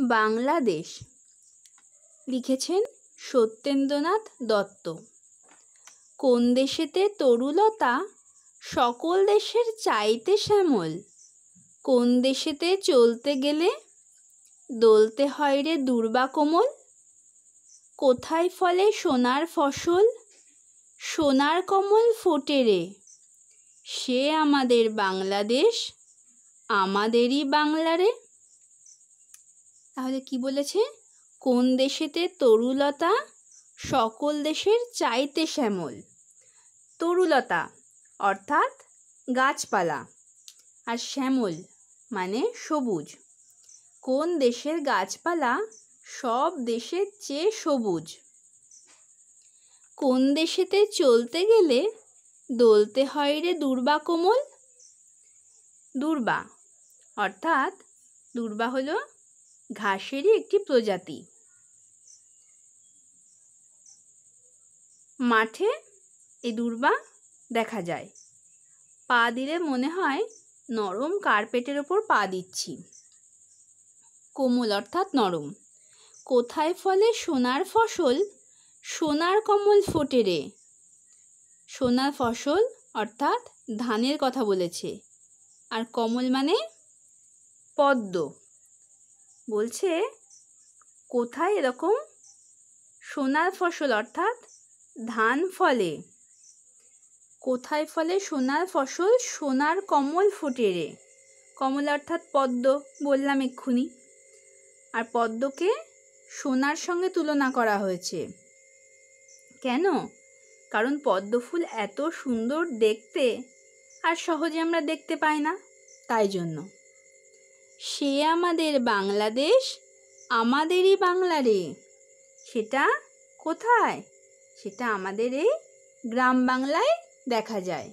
বাংলাদেশ। লিখেছেন সত্যেন্দ্রনাথ দত্ত। কোন দেশেতে তরুলতা সকল দেশের চাইতে শ্যামল? কোন দেশেতে চলতে গেলে দলতে হয় রে দুর্বা কোমল? কোথায় ফলে সোনার ফসল? সোনার কমল ফোটে রে। সে আমাদের বাংলাদেশ, আমাদেরই বাংলারে তাহলে কি বলেছে? কোন দেশেতে তরুলতা সকল দেশের চাইতে শ্যামল? তরুলতা, অর্থাৎ গাছপালা। আর শ্যামল মানে সবুজ। কোন দেশের গাছপালা সব দেশের চেয়ে সবুজ? কোন দেশেতে চলতে গেলে দলতে হয় রে দুর্বা কোমল? দুর্বা, অর্থাৎ দুর্বা হলো ঘাসেরই একটি প্রজাতি। মাঠে এই দুর্বা দেখা যায়। পা দিলে মনে হয় নরম কার্পেটের ওপর পা দিচ্ছি। কোমল অর্থাৎ নরম। কোথায় ফলে সোনার ফসল? সোনার কমল ফোটে রে। সোনার ফসল অর্থাৎ ধানের কথা বলেছে। আর কমল মানে পদ্ম। বলছে, কোথায় এরকম সোনার ফসল? অর্থাৎ ধান ফলে। কোথায় ফলে সোনার ফসল? সোনার কমল ফোটে রে। কমল অর্থাৎ পদ্ম, বললাম এক্ষুনি। আর পদ্মকে সোনার সঙ্গে তুলনা করা হয়েছে। কেন? কারণ পদ্ম ফুল এত সুন্দর দেখতে আর সহজে আমরা দেখতে পাই না, তাই জন্য। সে আমাদের বাংলাদেশ, আমাদেরই বাংলা রে। সেটা কোথায়? সেটা আমাদের এই গ্রাম বাংলায় দেখা যায়।